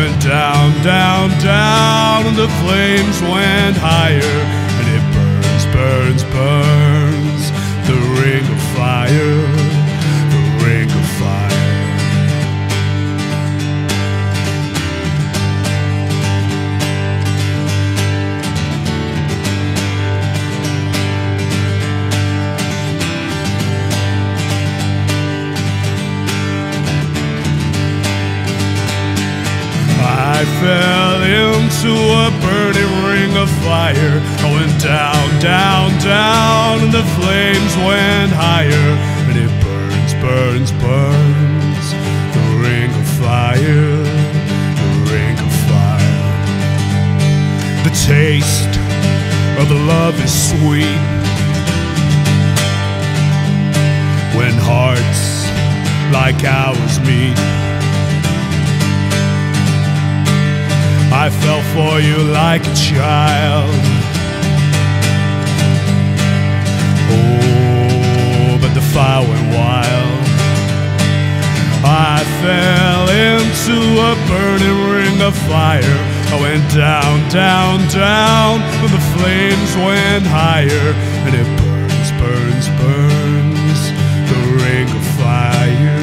Went down, down, down, and the flames went higher. I fell into a burning ring of fire. I went down, down, down, and the flames went higher. And it burns, burns, burns. The ring of fire, the ring of fire. The taste of the love is sweet. When hearts like ours meet. I fell for you like a child. Oh, but the fire went wild. I fell into a burning ring of fire. I went down, down, down, when the flames went higher. And it burns, burns, burns. The ring of fire,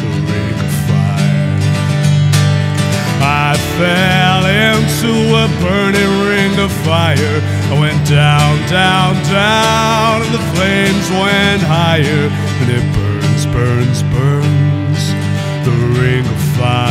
the ring of fire. I fell to a burning ring of fire. I went down, down, down, and the flames went higher. And it burns, burns, burns, the ring of fire.